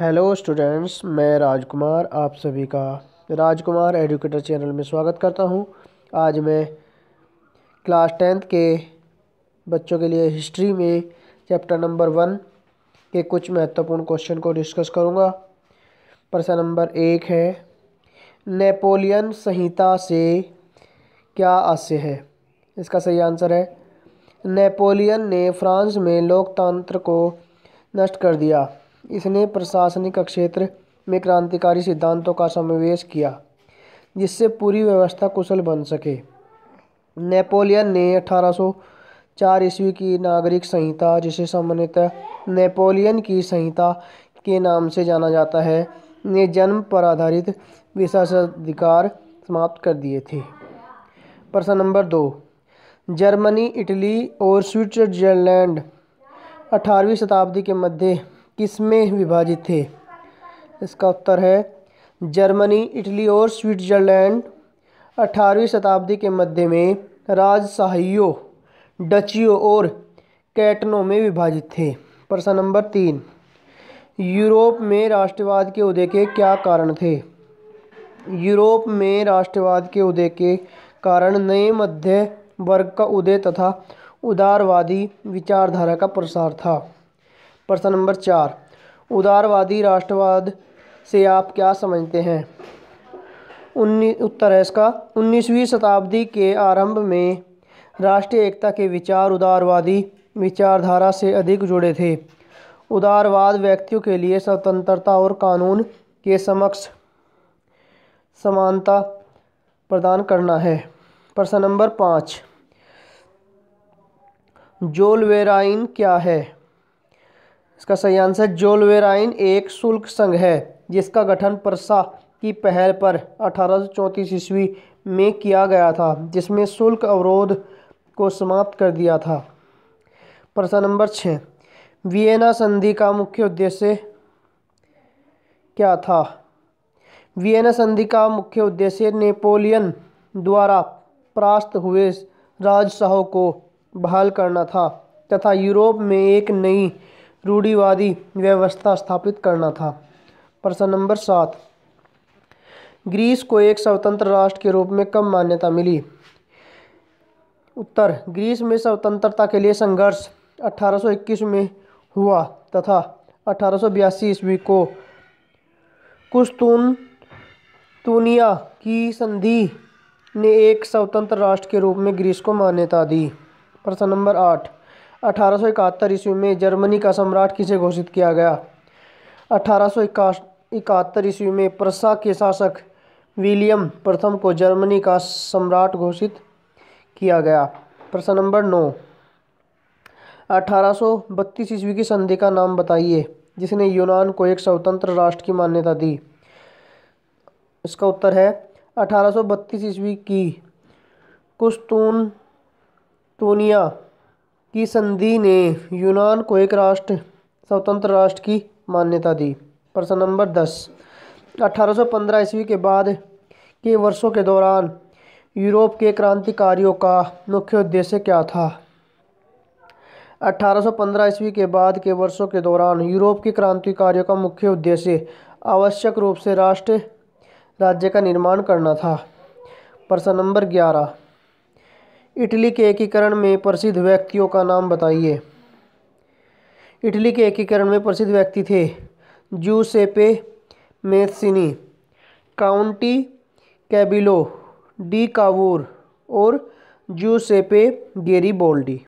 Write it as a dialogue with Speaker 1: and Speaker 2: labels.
Speaker 1: Hello students मैं राजकुमार, आप सभी का राजकुमार एजुकेटर चैनल में स्वागत करता हूँ। आज मैं क्लास टेंथ के बच्चों के लिए हिस्ट्री में चैप्टर नंबर वन के कुछ महत्वपूर्ण क्वेश्चन को डिस्कस करूँगा। प्रश्न नंबर एक है, नेपोलियन संहिता से क्या आशय है? इसका सही आंसर है, नेपोलियन ने फ्रांस में लोकतंत्र को नष्ट कर दिया। इसने प्रशासनिक क्षेत्र में क्रांतिकारी सिद्धांतों का समावेश किया, जिससे पूरी व्यवस्था कुशल बन सके। नेपोलियन ने 1804 ईस्वी की नागरिक संहिता, जिसे सामान्यतः नेपोलियन की संहिता के नाम से जाना जाता है, ने जन्म पर आधारित विशेषाधिकार समाप्त कर दिए थे। प्रश्न नंबर दो। जर्मनी, इटली और स्विट्जरलैंड अठारहवीं शताब्दी के मध्य किसमें विभाजित थे? इसका उत्तर है, जर्मनी, इटली और स्विट्जरलैंड। अठारहवीं शताब्दी के मध्य में राजशाहियों, डचियों और कैटनों में विभाजित थे। प्रश्न नंबर तीन, यूरोप में राष्ट्रवाद के उदय के क्या कारण थे? यूरोप में राष्ट्रवाद के उदय के कारण नए मध्य वर्ग का उदय तथा उदारवादी विचारधारा का प्रसार था। प्रश्न नंबर चार, उदारवादी राष्ट्रवाद से आप क्या समझते हैं? उन्नीस उत्तर है इसका, उन्नीसवीं शताब्दी के आरंभ में राष्ट्रीय एकता के विचार उदारवादी विचारधारा से अधिक जुड़े थे। उदारवाद व्यक्तियों के लिए स्वतंत्रता और कानून के समक्ष समानता प्रदान करना है। प्रश्न नंबर पाँच, जोलवेराइन क्या है? इसका सही आंसर जोलवेराइन एक शुल्क संघ है, जिसका गठन प्रसा की पहल पर अठारह ईस्वी में किया गया था, जिसमें शुल्क अवरोध को समाप्त कर दिया था। प्रश्न नंबर छः, वियना संधि का मुख्य उद्देश्य क्या था? वियना संधि का मुख्य उद्देश्य नेपोलियन द्वारा परास्त हुए राजशाहों को बहाल करना था, तथा यूरोप में एक नई रूढ़िवादी व्यवस्था स्थापित करना था। प्रश्न नंबर सात। ग्रीस को एक स्वतंत्र राष्ट्र के रूप में कब मान्यता मिली? उत्तर। ग्रीस में स्वतंत्रता के लिए संघर्ष 1821 में हुआ तथा अठारह सौ बयासी ईस्वी को कुस्तून तूनिया की संधि ने एक स्वतंत्र राष्ट्र के रूप में ग्रीस को मान्यता दी। प्रश्न नंबर आठ। अठारह इकहत्तर ईस्वी में जर्मनी का सम्राट किसे घोषित किया गया? अठारह इकहत्तर ईस्वी में प्रसा के शासक विलियम प्रथम को जर्मनी का सम्राट घोषित किया गया। प्रश्न नंबर नौ। अठारह बत्तीस ईस्वी की संधि का नाम बताइए, जिसने यूनान को एक स्वतंत्र राष्ट्र की मान्यता दी। इसका उत्तर है, अठारह बत्तीस ईस्वी की कुस्तून तूनिया की संधि ने यूनान को एक राष्ट्र, स्वतंत्र राष्ट्र की मान्यता दी। प्रश्न नंबर दस। 1815 ईस्वी के बाद के वर्षों के दौरान यूरोप के क्रांतिकारियों का मुख्य उद्देश्य क्या था? 1815 ईस्वी के बाद के वर्षों के दौरान यूरोप के क्रांतिकारियों का मुख्य उद्देश्य आवश्यक रूप से राष्ट्र राज्य का निर्माण करना था। प्रश्न नंबर ग्यारह। इटली के एकीकरण में प्रसिद्ध व्यक्तियों का नाम बताइए। इटली के एकीकरण में प्रसिद्ध व्यक्ति थे Giuseppe Mazzini count Camillo, di Cavour और जूसेपे गेरी बोल्डी